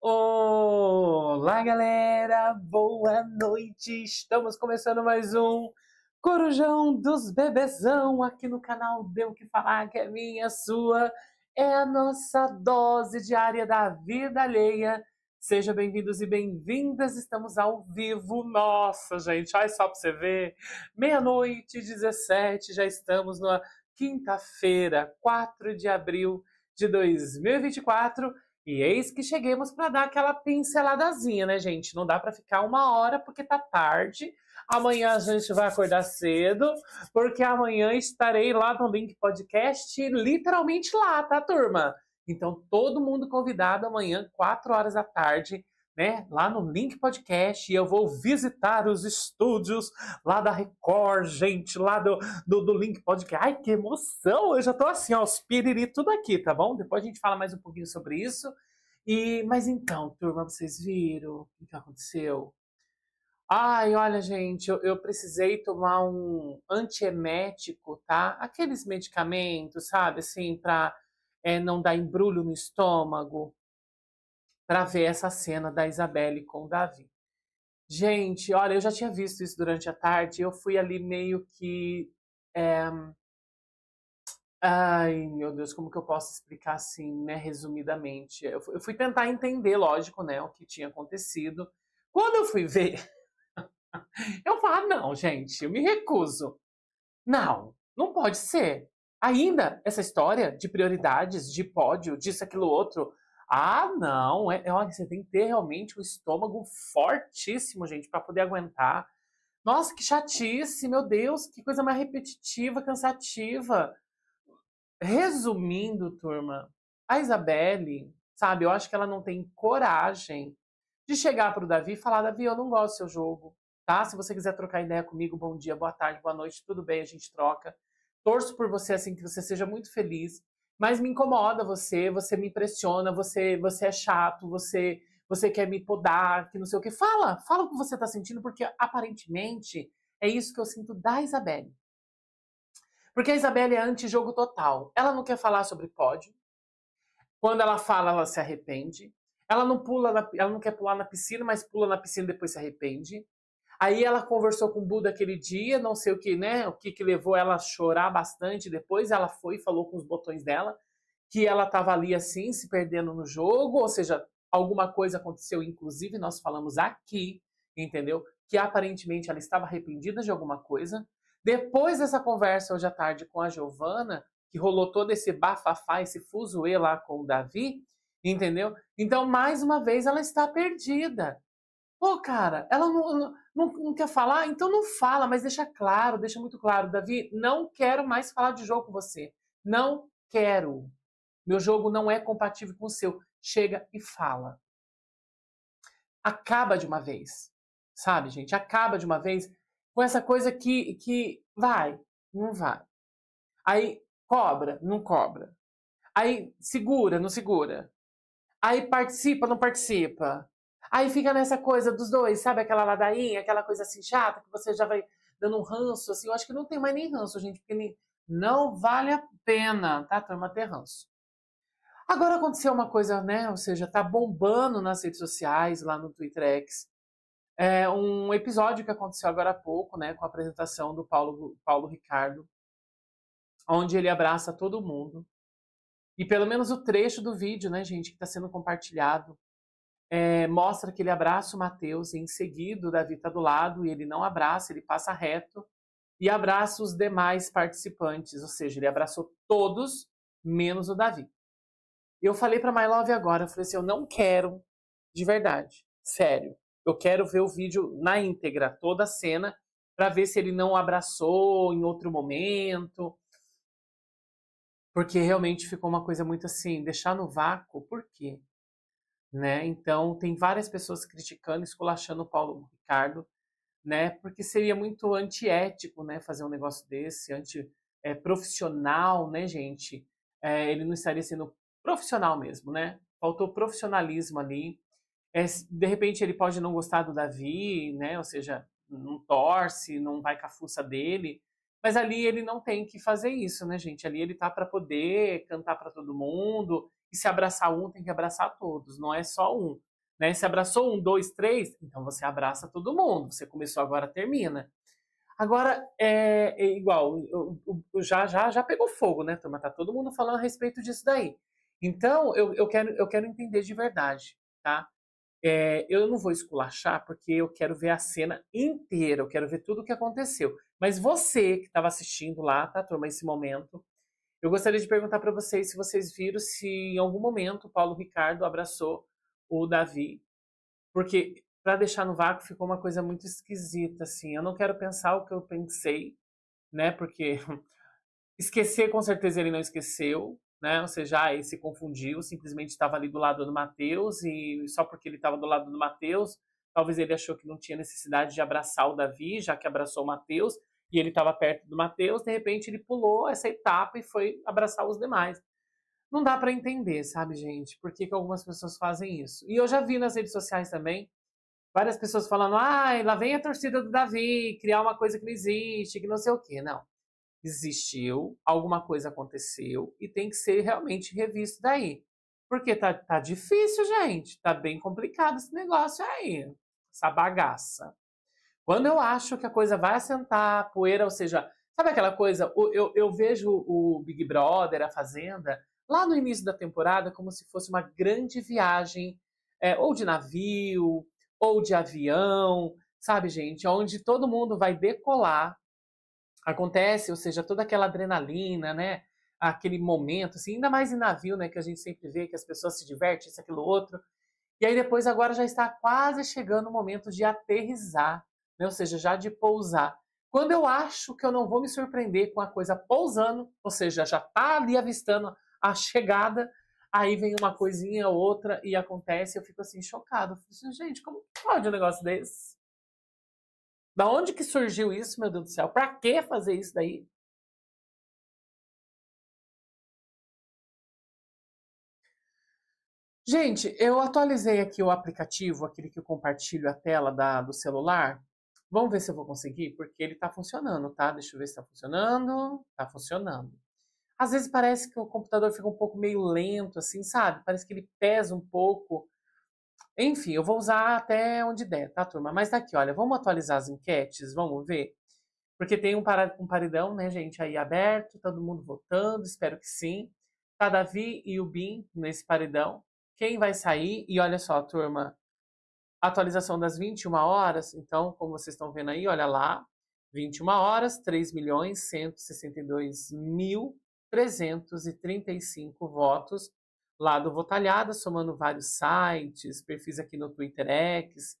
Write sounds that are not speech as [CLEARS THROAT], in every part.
Olá, galera! Boa noite! Estamos começando mais um Corujão dos Bebezão aqui no canal Deu Que Falar, que é minha, sua. É a nossa dose diária da vida alheia. Sejam bem-vindos e bem-vindas. Estamos ao vivo. Nossa, gente, olha só para você ver. Meia-noite 17, já estamos na quinta-feira, 4 de abril de 2024. E eis que cheguemos para dar aquela pinceladazinha, né, gente? Não dá para ficar uma hora porque tá tarde. Amanhã a gente vai acordar cedo, porque amanhã estarei lá no Link Podcast, literalmente lá, tá, turma? Então, todo mundo convidado amanhã, 4 horas da tarde, né, lá no Link Podcast, e eu vou visitar os estúdios lá da Record, gente, lá do, do, do Link Podcast. Ai, que emoção! Eu já tô assim, ó, os piriri tudo aqui, tá bom? Depois a gente fala mais um pouquinho sobre isso. E, mas então, turma, vocês viram o que aconteceu? Ai, olha, gente, eu, eu precisei tomar um antiemético, tá? Aqueles medicamentos, sabe, assim, pra é, não dar embrulho no estômago para ver essa cena da Isabelle com o Davi. Gente, olha, eu já tinha visto isso durante a tarde, eu fui ali meio que. É... Ai, meu Deus, como que eu posso explicar assim, né, resumidamente? Eu fui, tentar entender, lógico, né, o que tinha acontecido. Quando eu fui ver, [LAUGHS] eu falo, ah, não, gente, eu me recuso. Não, não pode ser. Ainda essa história de prioridades, de pódio, disso, aquilo, outro. Ah, não, é, é, você tem que ter realmente um estômago fortíssimo, gente, para poder aguentar. Nossa, que chatice, meu Deus, que coisa mais repetitiva, cansativa. Resumindo, turma, a Isabelle, sabe, eu acho que ela não tem coragem de chegar para o Davi e falar: Davi, eu não gosto do seu jogo, tá? Se você quiser trocar ideia comigo, bom dia, boa tarde, boa noite, tudo bem, a gente troca. Torço por você, assim, que você seja muito feliz mas me incomoda você, você me impressiona, você, você é chato, você, você quer me podar, que não sei o que. Fala, fala o que você está sentindo, porque aparentemente é isso que eu sinto da Isabelle. Porque a Isabelle é anti-jogo total. Ela não quer falar sobre pódio. Quando ela fala, ela se arrepende. Ela não pula, na, ela não quer pular na piscina, mas pula na piscina e depois se arrepende. Aí ela conversou com o Buda aquele dia, não sei o que, né? O que, que levou ela a chorar bastante. Depois ela foi e falou com os botões dela que ela estava ali assim, se perdendo no jogo, ou seja, alguma coisa aconteceu, inclusive nós falamos aqui, entendeu? Que aparentemente ela estava arrependida de alguma coisa. Depois dessa conversa hoje à tarde com a Giovana, que rolou todo esse bafafá, esse fuzuê lá com o Davi, entendeu? Então, mais uma vez, ela está perdida. Pô, cara, ela não, não, não, quer falar? Então não fala, mas deixa claro, deixa muito claro. Davi, não quero mais falar de jogo com você. Não quero. Meu jogo não é compatível com o seu. Chega e fala. Acaba de uma vez. Sabe, gente? Acaba de uma vez com essa coisa que, que vai, não vai. Aí cobra, não cobra. Aí segura, não segura. Aí participa, não participa. Aí fica nessa coisa dos dois, sabe? Aquela ladainha, aquela coisa assim chata, que você já vai dando um ranço, assim. Eu acho que não tem mais nem ranço, gente, porque nem, não vale a pena, tá, turma, ter ranço. Agora aconteceu uma coisa, né? Ou seja, tá bombando nas redes sociais, lá no Twitter X. É um episódio que aconteceu agora há pouco, né? Com a apresentação do Paulo, Paulo Ricardo, onde ele abraça todo mundo. E pelo menos o trecho do vídeo, né, gente, que está sendo compartilhado, é, mostra que ele abraça o Mateus e em seguida o Davi está do lado e ele não abraça, ele passa reto e abraça os demais participantes, ou seja, ele abraçou todos menos o Davi. Eu falei para My Love agora, eu falei assim, eu não quero de verdade, sério. Eu quero ver o vídeo na íntegra, toda a cena, para ver se ele não abraçou em outro momento. Porque realmente ficou uma coisa muito assim, deixar no vácuo, por quê? Né? Então tem várias pessoas criticando, esculachando o Paulo Ricardo, né? Porque seria muito antiético, né? Fazer um negócio desse, anti é, profissional, né, gente? É, ele não estaria sendo profissional mesmo, né? Faltou profissionalismo ali. É, de repente ele pode não gostar do Davi, né? Ou seja, não torce, não vai com a fuça dele. Mas ali ele não tem que fazer isso, né, gente? Ali ele tá para poder cantar para todo mundo. E se abraçar um, tem que abraçar todos, não é só um. Né? Se abraçou um, dois, três, então você abraça todo mundo. Você começou agora, termina. Agora, é, é igual, já, já, já pegou fogo, né, turma? Tá todo mundo falando a respeito disso daí. Então, eu, eu, quero, eu quero entender de verdade, tá? É, eu não vou esculachar porque eu quero ver a cena inteira, eu quero ver tudo o que aconteceu. Mas você que estava assistindo lá, tá, turma, esse momento, eu gostaria de perguntar para vocês se vocês viram se em algum momento o Paulo Ricardo abraçou o Davi, porque para deixar no vácuo ficou uma coisa muito esquisita, assim. Eu não quero pensar o que eu pensei, né? Porque [LAUGHS] esquecer, com certeza ele não esqueceu, né? Ou seja, ele se confundiu, simplesmente estava ali do lado do Mateus e só porque ele estava do lado do Mateus, talvez ele achou que não tinha necessidade de abraçar o Davi, já que abraçou o Mateus e ele estava perto do Mateus, de repente ele pulou essa etapa e foi abraçar os demais. Não dá para entender, sabe, gente, por que, que algumas pessoas fazem isso. E eu já vi nas redes sociais também várias pessoas falando: ah, lá vem a torcida do Davi criar uma coisa que não existe, que não sei o quê. Não existiu, alguma coisa aconteceu e tem que ser realmente revisto daí. Porque tá, tá difícil, gente. Tá bem complicado esse negócio aí. Essa bagaça. Quando eu acho que a coisa vai assentar, a poeira, ou seja, sabe aquela coisa? Eu, eu vejo o Big Brother, a Fazenda, lá no início da temporada, como se fosse uma grande viagem, é, ou de navio, ou de avião, sabe, gente? Onde todo mundo vai decolar acontece, ou seja, toda aquela adrenalina, né? Aquele momento, assim, ainda mais em navio, né? Que a gente sempre vê que as pessoas se divertem, isso, aquilo, outro. E aí depois agora já está quase chegando o momento de aterrizar, né? Ou seja, já de pousar. Quando eu acho que eu não vou me surpreender com a coisa pousando, ou seja, já está ali avistando a chegada, aí vem uma coisinha outra e acontece, eu fico assim chocado. Eu fico assim, gente, como pode um negócio desse? Da onde que surgiu isso, meu Deus do céu? Para que fazer isso daí? Gente, eu atualizei aqui o aplicativo, aquele que eu compartilho a tela da, do celular. Vamos ver se eu vou conseguir, porque ele está funcionando, tá? Deixa eu ver se está funcionando. Está funcionando. Às vezes parece que o computador fica um pouco meio lento, assim, sabe? Parece que ele pesa um pouco. Enfim, eu vou usar até onde der, tá, turma? Mas tá aqui, olha, vamos atualizar as enquetes, vamos ver? Porque tem um, um paredão, né, gente, aí aberto, todo mundo votando, espero que sim. Tá Davi e o Bin nesse paredão. Quem vai sair? E olha só, turma, atualização das 21 horas, então, como vocês estão vendo aí, olha lá, 21 horas, 3 milhões 162 mil 335 votos lá do Votalhada, somando vários sites, perfis aqui no Twitter X,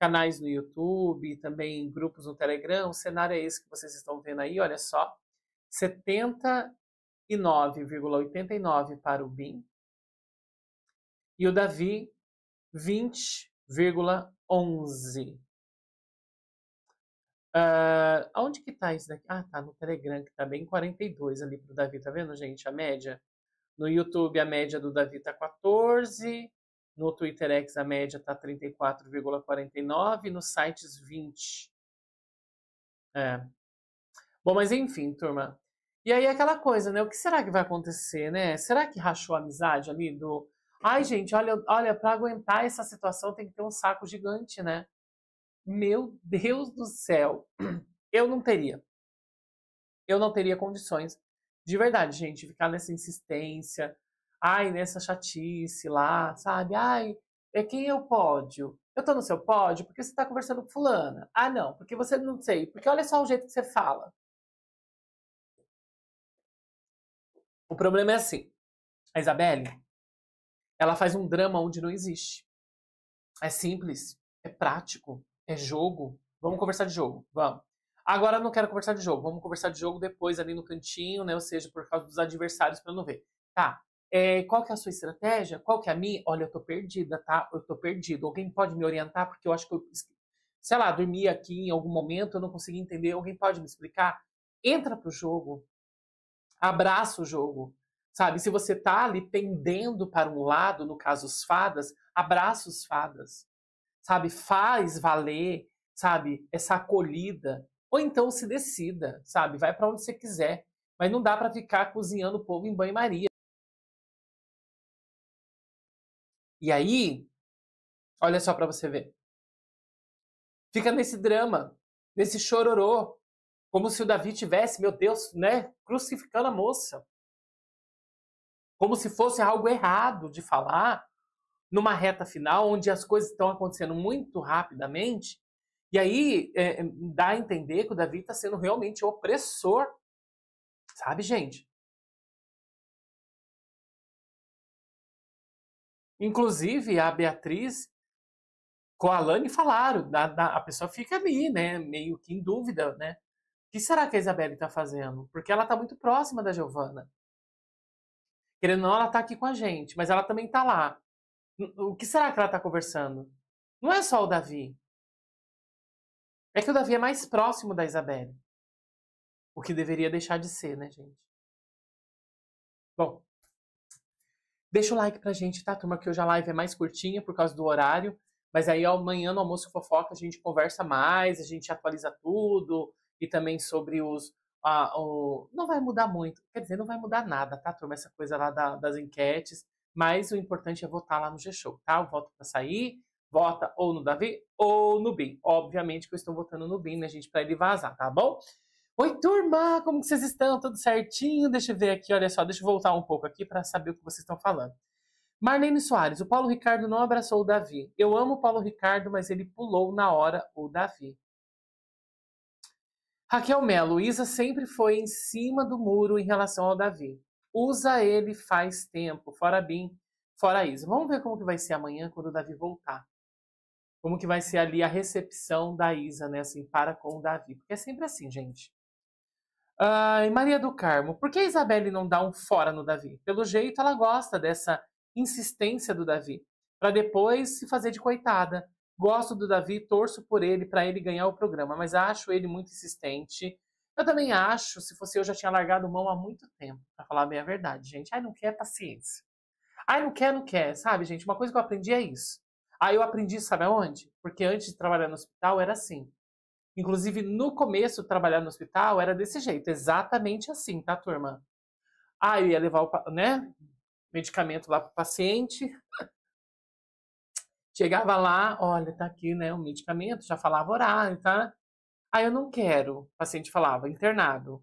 canais no YouTube, também grupos no Telegram. O cenário é esse que vocês estão vendo aí, olha só. 79,89 para o BIM. E o Davi, 20,11. Uh, onde que tá isso daqui? Ah, tá no Telegram, que tá bem 42 ali pro Davi, tá vendo, gente? A média. No YouTube, a média do Davi está 14. No Twitter X, a média está 34,49. Nos sites, 20. É. Bom, mas enfim, turma. E aí aquela coisa, né? O que será que vai acontecer, né? Será que rachou a amizade ali do... Ai, gente, olha, olha, para aguentar essa situação tem que ter um saco gigante, né? Meu Deus do céu. Eu não teria. Eu não teria condições de verdade, gente, ficar nessa insistência, ai, nessa chatice lá, sabe? Ai, é quem é o pódio? Eu tô no seu pódio porque você tá conversando com fulana. Ah, não, porque você não sei, porque olha só o jeito que você fala. O problema é assim, a Isabelle, ela faz um drama onde não existe. É simples, é prático, é jogo. Vamos conversar de jogo, vamos. Agora não quero conversar de jogo, vamos conversar de jogo depois ali no cantinho, né? Ou seja, por causa dos adversários para não ver. Tá. É, qual que é a sua estratégia? Qual que é a minha? Olha, eu tô perdida, tá? Eu tô perdido. Alguém pode me orientar? Porque eu acho que eu, sei lá, dormi aqui em algum momento, eu não consegui entender. Alguém pode me explicar? Entra pro jogo. Abraça o jogo. Sabe? Se você tá ali pendendo para um lado, no caso os fadas, abraça os fadas. Sabe? Faz valer sabe, essa acolhida. Ou então se decida, sabe, vai para onde você quiser. Mas não dá para ficar cozinhando o povo em banho-maria. E aí, olha só para você ver. Fica nesse drama, nesse chororô, como se o Davi tivesse, meu Deus, né, crucificando a moça. Como se fosse algo errado de falar numa reta final, onde as coisas estão acontecendo muito rapidamente. E aí é, dá a entender que o Davi está sendo realmente opressor. Sabe, gente? Inclusive, a Beatriz com a Alane falaram, a, a pessoa fica ali, né, meio que em dúvida, né? O que será que a Isabelle está fazendo? Porque ela está muito próxima da Giovana. Querendo ou não, ela está aqui com a gente, mas ela também está lá. O que será que ela está conversando? Não é só o Davi. É que o Davi é mais próximo da Isabelle. O que deveria deixar de ser, né, gente? Bom, deixa o like pra gente, tá, turma? Que hoje a live é mais curtinha por causa do horário. Mas aí amanhã no almoço fofoca a gente conversa mais, a gente atualiza tudo e também sobre os. Ah, o... Não vai mudar muito, quer dizer, não vai mudar nada, tá, turma? Essa coisa lá da, das enquetes. Mas o importante é votar lá no G-Show, tá? O voto para sair, vota ou no Davi ou no BIM. Obviamente que eu estou votando no BIM, né, gente, para ele vazar, tá bom? Oi, turma! Como que vocês estão? Tudo certinho? Deixa eu ver aqui, olha só, deixa eu voltar um pouco aqui para saber o que vocês estão falando. Marlene Soares, o Paulo Ricardo não abraçou o Davi. Eu amo o Paulo Ricardo, mas ele pulou na hora o Davi. Raquel Melo, Isa sempre foi em cima do muro em relação ao Davi. Usa ele faz tempo, fora Bim, fora Isa. Vamos ver como que vai ser amanhã quando o Davi voltar. Como que vai ser ali a recepção da Isa, né? Assim, para com o Davi. Porque é sempre assim, gente. Ai, Maria do Carmo, por que a Isabelle não dá um fora no Davi? Pelo jeito, ela gosta dessa insistência do Davi, para depois se fazer de coitada. Gosto do Davi, torço por ele para ele ganhar o programa, mas acho ele muito insistente. Eu também acho, se fosse eu, já tinha largado mão há muito tempo, para falar a verdade, gente. Ai, não quer paciência. Ai, não quer, não quer, sabe, gente? Uma coisa que eu aprendi é isso. Aí eu aprendi, sabe aonde? Porque antes de trabalhar no hospital era assim. Inclusive, no começo, trabalhar no hospital era desse jeito, exatamente assim, tá, turma? Ah, eu ia levar o, né, medicamento lá para o paciente. Chegava lá, olha, tá aqui, né, o medicamento, já falava horário, tá? Aí eu não quero. O paciente falava, internado.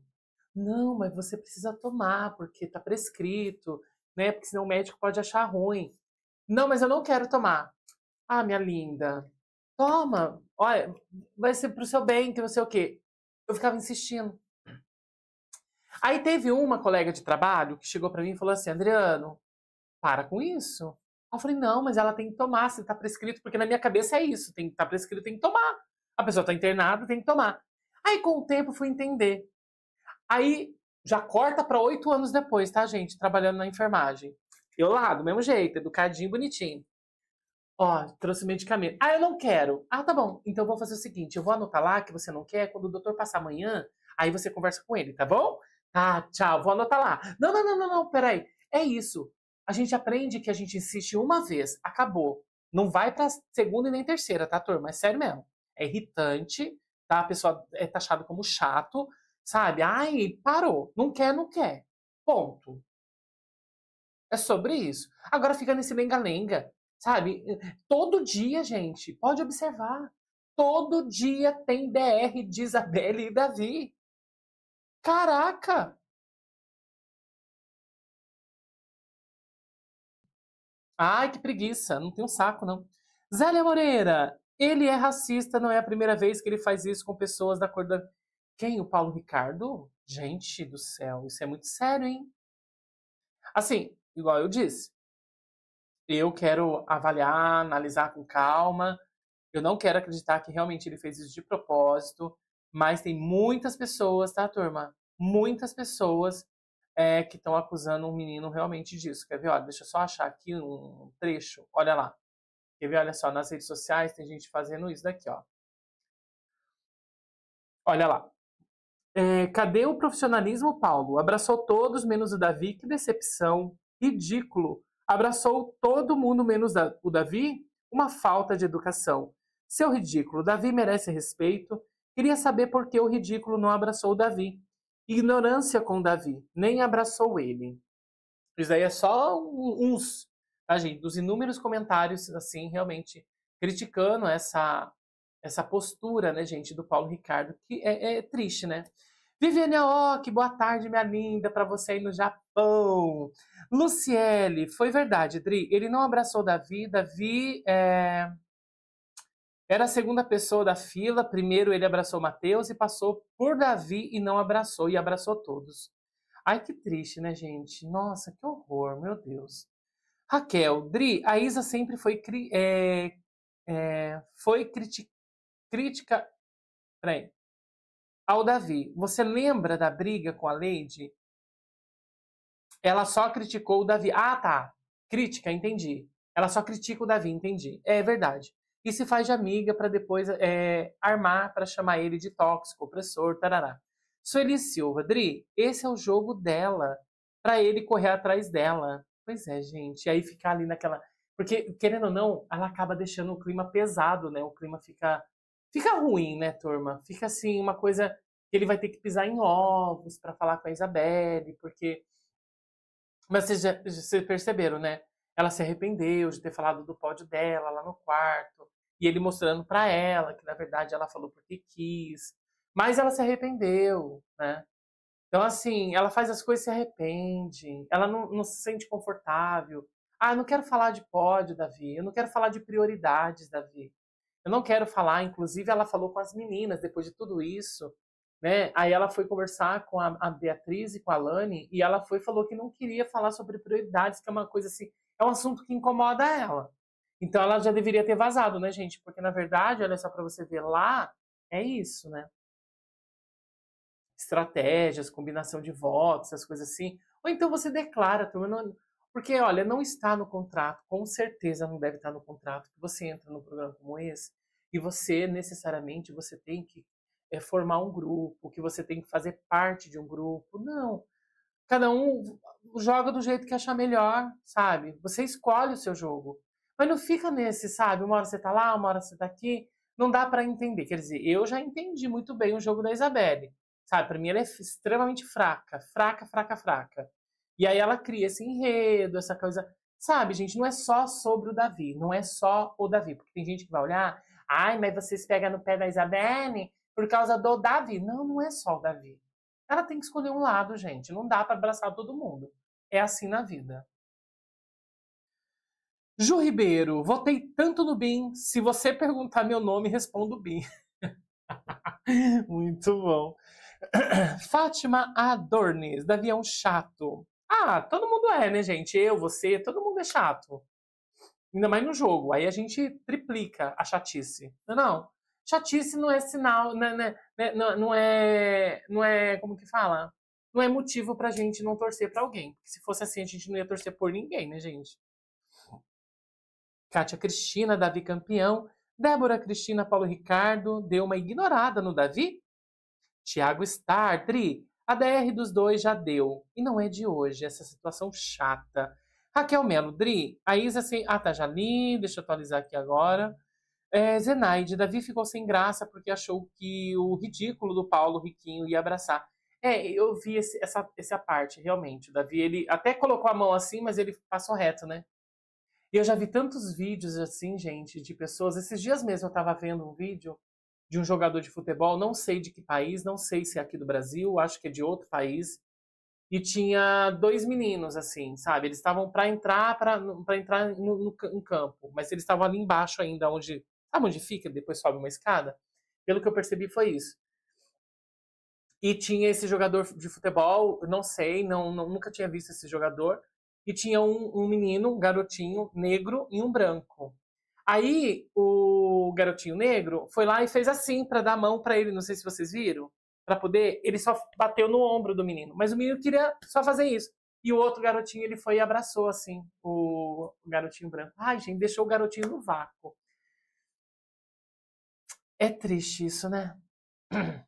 Não, mas você precisa tomar, porque tá prescrito, né? Porque senão o médico pode achar ruim. Não, mas eu não quero tomar. Ah, minha linda, toma. Olha, vai ser pro seu bem, que não sei o quê. Eu ficava insistindo. Aí teve uma colega de trabalho que chegou para mim e falou assim: Adriano, para com isso. Eu falei: não, mas ela tem que tomar, se está prescrito, porque na minha cabeça é isso: tem que tá prescrito, tem que tomar. A pessoa está internada, tem que tomar. Aí com o tempo fui entender. Aí já corta para oito anos depois, tá, gente? Trabalhando na enfermagem. Eu lá, do mesmo jeito, educadinho, bonitinho. Ó, trouxe medicamento. Ah, eu não quero. Ah, tá bom. Então eu vou fazer o seguinte: eu vou anotar lá que você não quer. Quando o doutor passar amanhã, aí você conversa com ele, tá bom? Ah, tchau, vou anotar lá. Não, não, não, não, não, peraí. É isso. A gente aprende que a gente insiste uma vez, acabou. Não vai pra segunda e nem terceira, tá, turma? É sério mesmo. É irritante, tá? A pessoa é taxada como chato, sabe? Ai, parou. Não quer, não quer. Ponto. É sobre isso. Agora fica nesse lenga-lenga, sabe? Todo dia, gente, pode observar. Todo dia tem DR de Isabelle e Davi. Caraca! Ai, que preguiça, não tem um saco, não. Zélia Moreira, ele é racista, não é a primeira vez que ele faz isso com pessoas da cor da. Quem? O Paulo Ricardo? Gente do céu, isso é muito sério, hein? Assim, igual eu disse, eu quero avaliar, analisar com calma. Eu não quero acreditar que realmente ele fez isso de propósito. Mas tem muitas pessoas, tá, turma? Muitas pessoas é, que estão acusando um menino realmente disso. Quer ver? Olha, deixa eu só achar aqui um trecho. Olha lá. Quer ver? Olha só, nas redes sociais tem gente fazendo isso daqui, ó. Olha lá. É, cadê o profissionalismo, Paulo? Abraçou todos, menos o Davi. Que decepção. Ridículo. Abraçou todo mundo, menos o Davi? Uma falta de educação. Seu ridículo, Davi merece respeito. Queria saber por que o ridículo não abraçou Davi. Ignorância com Davi, nem abraçou ele. Isso aí é só uns, tá, gente? Dos inúmeros comentários, assim, realmente criticando essa essa postura, né, gente, do Paulo Ricardo, que é, é triste, né? Viviane Aoki, boa tarde, minha linda, para você aí no Japão. Luciele, foi verdade, Dri, ele não abraçou Davi, Davi é... era a segunda pessoa da fila, primeiro ele abraçou Mateus e passou por Davi e não abraçou, e abraçou todos. Ai, que triste, né, gente? Nossa, que horror, meu Deus. Raquel, Dri, a Isa sempre foi, é, é, foi criti crítica. Peraí. Ao Davi. Você lembra da briga com a Lady? Ela só criticou o Davi. Ah, tá. Crítica, entendi. Ela só critica o Davi, entendi. É verdade. E se faz de amiga para depois é, armar para chamar ele de tóxico, opressor, tarará. Sueli Silva, Dri, esse é o jogo dela, para ele correr atrás dela. Pois é, gente. E aí ficar ali naquela. Porque, querendo ou não, ela acaba deixando o clima pesado, né? O clima fica, fica ruim, né, turma? Fica assim, uma coisa que ele vai ter que pisar em ovos para falar com a Isabelle, porque. Mas vocês, já, vocês perceberam, né? Ela se arrependeu de ter falado do pódio dela lá no quarto. E ele mostrando para ela que, na verdade, ela falou porque quis. Mas ela se arrependeu, né? Então, assim, ela faz as coisas e se arrepende. Ela não, não se sente confortável. Ah, eu não quero falar de pódio, Davi. Eu não quero falar de prioridades, Davi. Eu não quero falar. Inclusive, ela falou com as meninas depois de tudo isso. Né? Aí ela foi conversar com a, a Beatriz e com a Lani e ela foi falou que não queria falar sobre prioridades, que é uma coisa assim, é um assunto que incomoda ela. Então ela já deveria ter vazado, né, gente? Porque na verdade, olha só para você ver lá, é isso, né? estratégias, combinação de votos, essas coisas assim. Ou então você declara, não, porque olha, não está no contrato, com certeza não deve estar no contrato que você entra num programa como esse e você necessariamente você tem que é, formar um grupo, que você tem que fazer parte de um grupo. Não. Cada um joga do jeito que achar melhor, sabe? Você escolhe o seu jogo. Mas não fica nesse, sabe? Uma hora você tá lá, uma hora você tá aqui. Não dá para entender. Quer dizer, eu já entendi muito bem o jogo da Isabelle. Sabe, para mim ela é extremamente fraca, fraca, fraca, fraca. E aí ela cria esse enredo, essa coisa. Sabe, gente, não é só sobre o Davi, não é só o Davi, porque tem gente que vai olhar, ai, mas vocês pegam no pé da Isabelle por causa do Davi. Não, não é só o Davi. Ela tem que escolher um lado, gente. Não dá para abraçar todo mundo. É assim na vida. Ju Ribeiro, votei tanto no BIM. Se você perguntar meu nome, respondo BIM. [LAUGHS] Muito bom. [CLEARS THROAT] Fátima Adornes, Davi é um chato. Ah, todo mundo é, né, gente? Eu, você, todo mundo é chato. Ainda mais no jogo. Aí a gente triplica a chatice. Não, não. Chatice não é sinal, né, né, né, não, não, é, não é, como que fala? Não é motivo pra gente não torcer pra alguém. Porque se fosse assim, a gente não ia torcer por ninguém, né, gente? Kátia Cristina, Davi campeão. Débora Cristina, Paulo Ricardo, deu uma ignorada no Davi? Tiago Startri, a DR dos dois já deu. E não é de hoje, essa situação chata. Raquel Melo, Dri, a Isa sem. Ah, tá, já li, deixa eu atualizar aqui agora. É, Zenaide, Davi ficou sem graça porque achou que o ridículo do Paulo Riquinho ia abraçar. É, eu vi esse, essa, essa parte, realmente. O Davi, ele até colocou a mão assim, mas ele passou reto, né? E eu já vi tantos vídeos assim, gente, de pessoas. Esses dias mesmo eu tava vendo um vídeo de um jogador de futebol, não sei de que país, não sei se é aqui do Brasil, acho que é de outro país. E tinha dois meninos, assim, sabe? Eles estavam para entrar para entrar no, no, no, campo, mas eles estavam ali embaixo ainda, onde. Sabe onde fica? Depois sobe uma escada? Pelo que eu percebi, foi isso. E tinha esse jogador de futebol, não sei, não, não nunca tinha visto esse jogador. E tinha um, um menino, um garotinho negro e um branco. Aí o garotinho negro foi lá e fez assim para dar a mão para ele, não sei se vocês viram, para poder, ele só bateu no ombro do menino, mas o menino queria só fazer isso. E o outro garotinho, ele foi e abraçou assim o, o garotinho branco. Ai, gente, deixou o garotinho no vácuo. É triste isso, né? [CLEARS THROAT]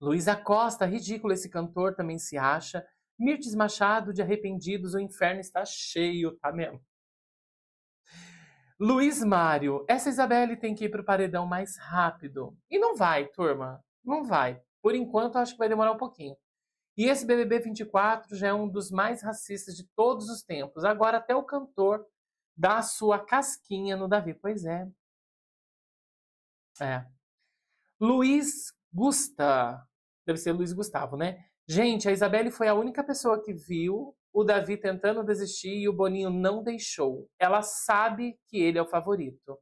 Luísa Costa, ridículo esse cantor, também se acha. Mirtes Machado, de Arrependidos, o inferno está cheio, tá mesmo? Luiz Mário, essa Isabelle tem que ir para o paredão mais rápido. E não vai, turma. Não vai. Por enquanto, acho que vai demorar um pouquinho. E esse BBB 24 já é um dos mais racistas de todos os tempos. Agora até o cantor dá a sua casquinha no Davi. Pois é. É. Luiz Gusta. Deve ser Luiz Gustavo, né? Gente, a Isabelle foi a única pessoa que viu o Davi tentando desistir e o Boninho não deixou. Ela sabe que ele é o favorito.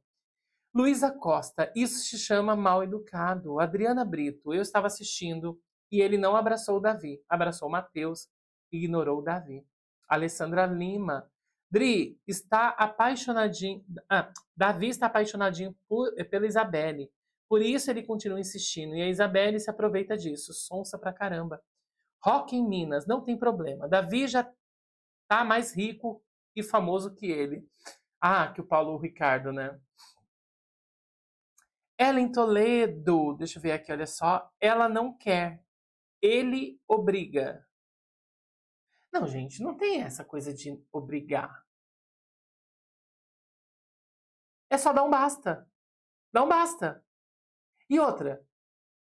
Luísa Costa, isso se chama mal educado. Adriana Brito, eu estava assistindo e ele não abraçou o Davi, abraçou o Matheus e ignorou o Davi. Alessandra Lima, Dri está apaixonadinho. Ah, Davi está apaixonadinho por, pela Isabelle. Por isso ele continua insistindo. E a Isabelle se aproveita disso. Sonsa pra caramba. Rock em Minas, não tem problema. Davi já tá mais rico e famoso que ele. Ah, que o Paulo Ricardo, né? Ellen Toledo, deixa eu ver aqui, olha só. Ela não quer. Ele obriga. Não, gente, não tem essa coisa de obrigar. É só dar um basta. Um basta. E outra,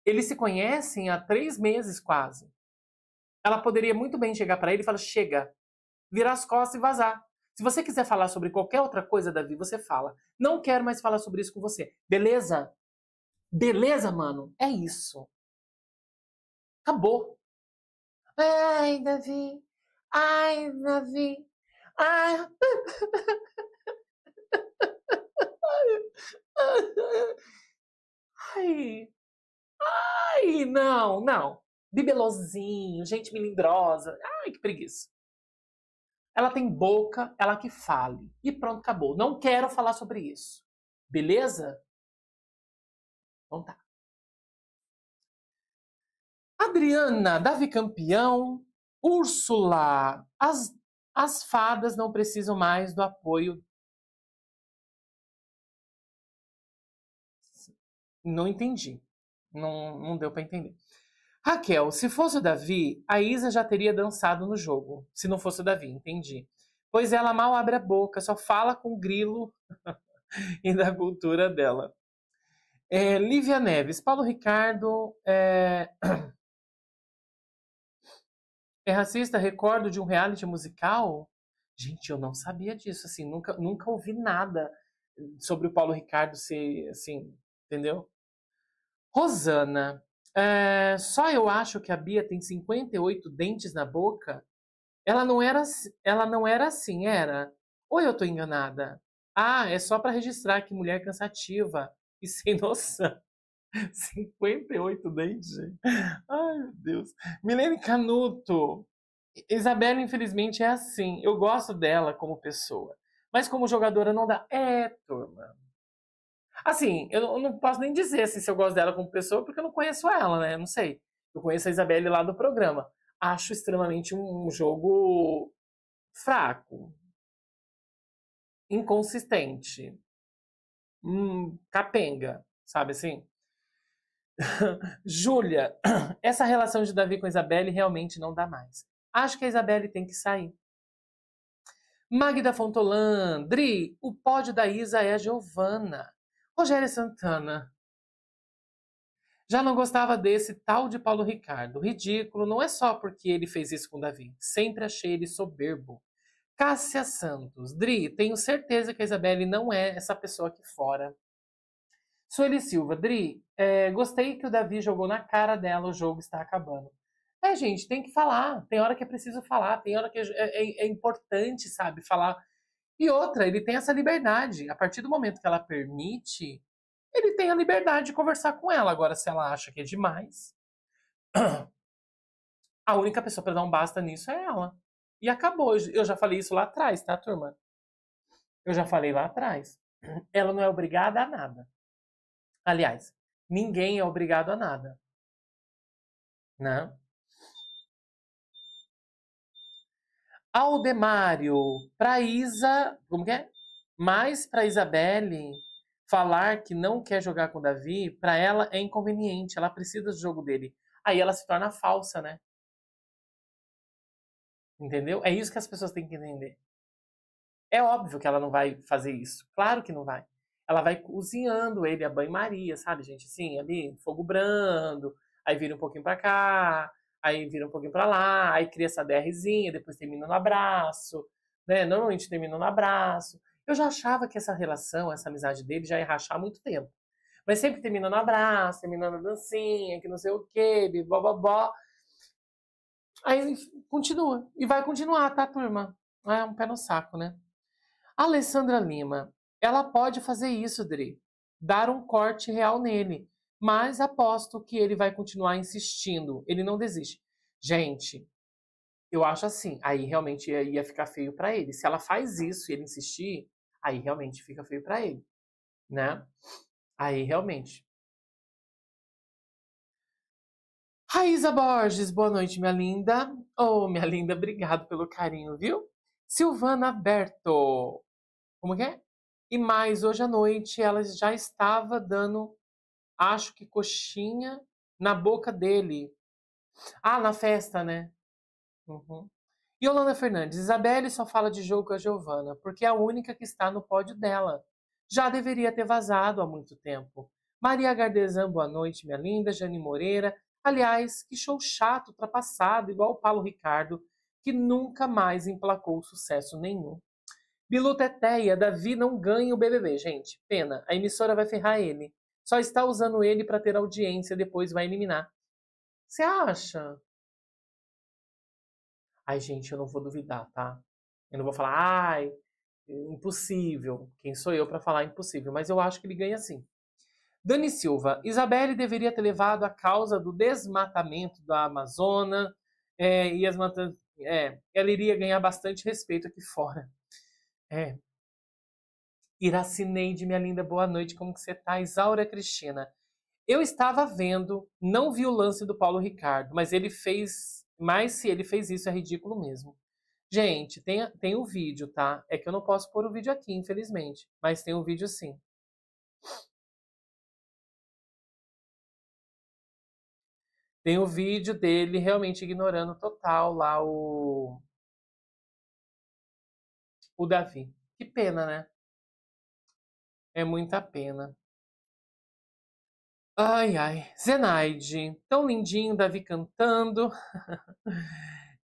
eles se conhecem há três meses quase. Ela poderia muito bem chegar para ele e falar: chega, virar as costas e vazar. Se você quiser falar sobre qualquer outra coisa, Davi, você fala. Não quero mais falar sobre isso com você. Beleza? Beleza, mano? É isso. Acabou. Ai, Davi. Ai, Davi. Ai. [LAUGHS] Ai. Ai, não, não. Bibelozinho, gente melindrosa. Ai, que preguiça. Ela tem boca, ela que fale. E pronto, acabou. Não quero falar sobre isso. Beleza? Então tá. Adriana, Davi campeão. Úrsula, as, as fadas não precisam mais do apoio Não entendi. Não, não deu para entender. Raquel, se fosse o Davi, a Isa já teria dançado no jogo. Se não fosse o Davi, entendi. Pois ela mal abre a boca, só fala com grilo [LAUGHS] e da cultura dela. É, Lívia Neves, Paulo Ricardo é... [CLEARS THROAT] é racista? Recordo de um reality musical? Gente, eu não sabia disso, assim, nunca, nunca ouvi nada sobre o Paulo Ricardo ser, assim, entendeu? Rosana, é, só eu acho que a Bia tem 58 dentes na boca? Ela não era, ela não era assim, era? Ou eu tô enganada? Ah, é só para registrar que mulher cansativa e [LAUGHS] sem noção. 58 dentes. Ai, meu Deus. Milene Canuto. Isabela, infelizmente, é assim. Eu gosto dela como pessoa. Mas como jogadora não dá. É, turma. Assim, eu não posso nem dizer assim, se eu gosto dela como pessoa, porque eu não conheço ela, né? Eu não sei. Eu conheço a Isabelle lá do programa. Acho extremamente um jogo fraco, inconsistente, hum, capenga, sabe assim? [LAUGHS] Júlia, [CLEARS THROAT] essa relação de Davi com a Isabelle realmente não dá mais. Acho que a Isabelle tem que sair. Magda Fontolan, Dri, o pódio da Isa é a Giovana. Rogério Santana. Já não gostava desse tal de Paulo Ricardo. Ridículo, não é só porque ele fez isso com Davi. Sempre achei ele soberbo. Cássia Santos. Dri, tenho certeza que a Isabelle não é essa pessoa aqui fora. Sueli Silva. Dri, é, gostei que o Davi jogou na cara dela, o jogo está acabando. É, gente, tem que falar. Tem hora que é preciso falar. Tem hora que é, é, é importante, sabe, falar e outra, ele tem essa liberdade. A partir do momento que ela permite, ele tem a liberdade de conversar com ela. Agora, se ela acha que é demais, [CLEARS THROAT] a única pessoa para dar um basta nisso é ela. E acabou. Eu já falei isso lá atrás, tá, turma? Eu já falei lá atrás. [CLEARS THROAT] Ela não é obrigada a nada. Aliás, ninguém é obrigado a nada. Né? Aldemário, para Isa, como que é? Mas para Isabelle falar que não quer jogar com Davi, para ela é inconveniente, ela precisa do jogo dele. Aí ela se torna falsa, né? Entendeu? É isso que as pessoas têm que entender. É óbvio que ela não vai fazer isso. Claro que não vai. Ela vai cozinhando ele a banho-maria, sabe, gente? Assim, ali, fogo brando, aí vira um pouquinho para cá, aí vira um pouquinho para lá, aí cria essa DRzinha, depois termina no abraço, né? Normalmente termina no abraço. Eu já achava que essa relação, essa amizade dele já ia rachar há muito tempo. Mas sempre termina no abraço, termina na dancinha, que não sei o quê, bó. Aí continua. E vai continuar, tá, turma? É um pé no saco, né? Alessandra Lima. Ela pode fazer isso, Dri. Dar um corte real nele. Mas aposto que ele vai continuar insistindo. Ele não desiste. Gente, eu acho assim. Aí realmente ia, ficar feio para ele. Se ela faz isso e ele insistir, aí realmente fica feio para ele, né? Aí realmente. Raíza Borges, boa noite, minha linda. Oh, minha linda, obrigado pelo carinho, viu? Silvana Berto. Como que é? E mais, hoje à noite ela já estava dando, acho que coxinha na boca dele. Ah, na festa, né? Uhum. Yolanda Fernandes, Isabelle só fala de jogo com a Giovana, porque é a única que está no pódio dela. Já deveria ter vazado há muito tempo. Maria Gardezan, boa noite, minha linda. Jane Moreira. Aliás, que show chato, ultrapassado, igual o Paulo Ricardo, que nunca mais emplacou sucesso nenhum. Bilu Teteia, Davi não ganha o BBB, gente. Pena, a emissora vai ferrar ele. Só está usando ele para ter audiência, depois vai eliminar. Você acha? Ai, gente, eu não vou duvidar, tá? Eu não vou falar, ai, impossível. Quem sou eu para falar impossível? Mas eu acho que ele ganha sim. Dani Silva, Isabelle deveria ter levado a causa do desmatamento da Amazônia é, e as é, ela iria ganhar bastante respeito aqui fora. É. Iracineide, minha linda, boa noite, como que você tá? Isaura Cristina, eu estava vendo, não vi o lance do Paulo Ricardo, mas ele fez mas se ele fez isso, é ridículo mesmo. Gente, tem, tem o vídeo, tá? É que eu não posso pôr o vídeo aqui, infelizmente. Mas tem o vídeo sim. Tem o vídeo dele realmente ignorando total lá o. O Davi. Que pena, né? É muita pena. Ai, ai. Zenaide, tão lindinho, Davi cantando.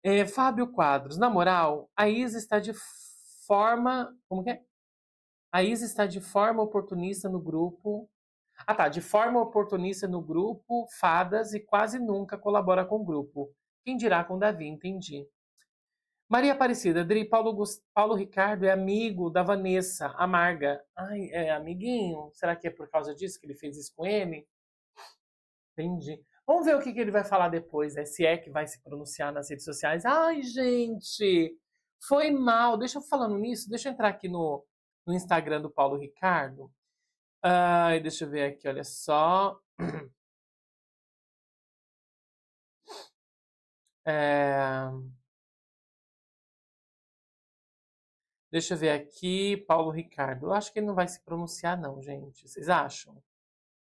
é, [LAUGHS] Fábio Quadros, na moral, a Isa está de forma. Como que é? A Isa está de forma oportunista no grupo. Ah, tá. De forma oportunista no grupo, fadas e quase nunca colabora com o grupo. Quem dirá com Davi, entendi. Maria Aparecida, Dri, Paulo, Paulo Ricardo é amigo da Vanessa Amarga. Ai, é amiguinho? Será que é por causa disso que ele fez isso com ele? Entendi. Vamos ver o que, que ele vai falar depois, né? Se é que vai se pronunciar nas redes sociais. Ai, gente, foi mal. Deixa eu falando nisso, deixa eu entrar aqui no, no Instagram do Paulo Ricardo. Ai, deixa eu ver aqui, olha só. [CLEARS THROAT] É... Deixa eu ver aqui, Paulo Ricardo. Eu acho que ele não vai se pronunciar, não, gente. Vocês acham?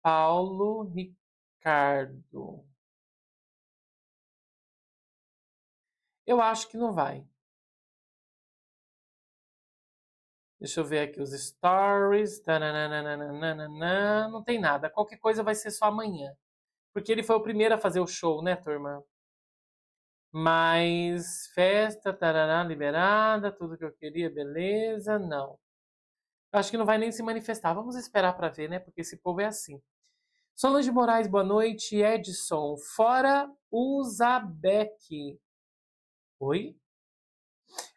Paulo Ricardo. Eu acho que não vai. Deixa eu ver aqui os stories. Não tem nada. Qualquer coisa vai ser só amanhã. Porque ele foi o primeiro a fazer o show, né, turma? Mas festa, tarará, liberada, tudo que eu queria, beleza? Não. Acho que não vai nem se manifestar. Vamos esperar para ver, né? Porque esse povo é assim. Solange Moraes, boa noite. Edson, fora Usabeck. Oi?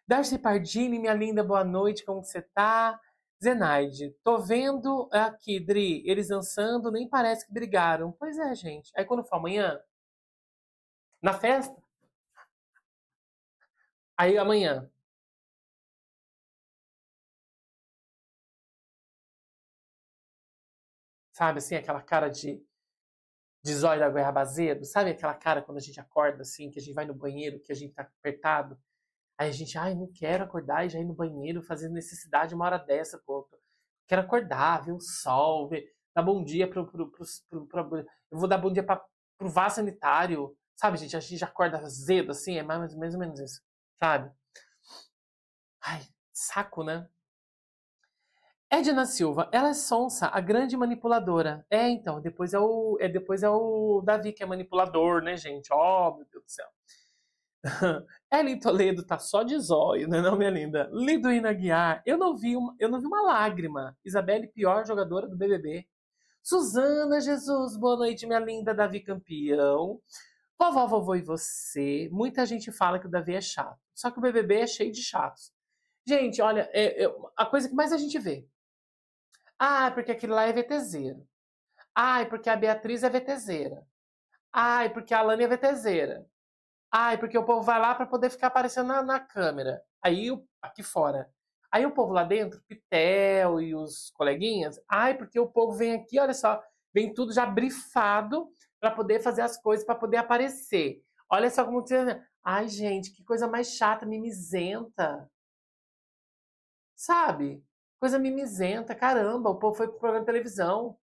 Darcy Pardini, minha linda, boa noite. Como você tá? Zenaide, tô vendo aqui, Dri, eles dançando, nem parece que brigaram. Pois é, gente. Aí quando for amanhã, na festa, aí amanhã, Sabe assim, aquela cara de, de zóio da goiaba azedo? Sabe aquela cara quando a gente acorda assim, que a gente vai no banheiro, que a gente tá apertado? Aí a gente, ai, não quero acordar e já ir no banheiro fazer necessidade uma hora dessa, pô. Quero acordar, ver o sol, ver, dar bom dia pro, pro, pro, pro, pro eu vou dar bom dia para pro vaso sanitário, sabe, gente? A gente acorda azedo assim, é mais, mais ou menos isso, sabe? Ai, Saco, né? Edna Silva, ela é sonsa, a grande manipuladora. É, então, depois é o, é, depois é o Davi que é manipulador, né, gente? Ó, oh, meu Deus do céu. [LAUGHS] Ellen Toledo tá só de zóio, né, não, minha linda? Liduína Guiar, eu não vi uma, eu não vi uma lágrima. Isabelle, pior jogadora do BBB. Suzana Jesus, boa noite, minha linda. Davi campeão. Vovó, vovô e você. Muita gente fala que o Davi é chato. Só que o BBB é cheio de chatos. Gente, olha, é, é, a coisa que mais a gente vê. Ah, porque aquele lá é VTZero. Ai, porque a Beatriz é VTZera. Ai, porque a Alane é VTZera. Ai, porque o povo vai lá para poder ficar aparecendo na, na câmera. Aí, aqui fora. Aí o povo lá dentro, Pitel e os coleguinhas, ai, porque o povo vem aqui, olha só, vem tudo já brifado para poder fazer as coisas, para poder aparecer. Olha só como. Ai, gente, que coisa mais chata, mimizenta. Sabe? Coisa mimizenta, caramba, o povo foi pro programa de televisão.